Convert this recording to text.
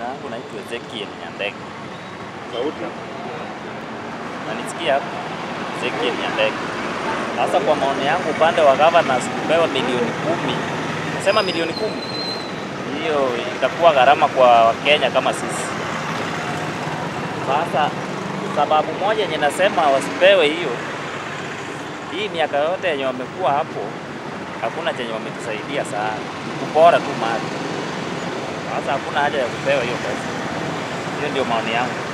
Jina langu naitwa Ezekiel. Sauti. Nanisikia Ezekiel Nyandege. Sasa kwa maoni yangu, upande wa governors kupewa milioni kumi, nasema milioni kumi, hiyo itakuwa gharama kwa Wakenya kama sisi. Sasa sababu moja yenye nasema wasipewe hiyo, hii miaka yote yenye wamekuwa hapo, hakuna chenye wametusaidia sana, kupora tu mali. Sasa hakuna haja ya kupewa hiyo pesa. Hiyo ndio maoni yangu.